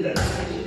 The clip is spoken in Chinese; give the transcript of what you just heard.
人。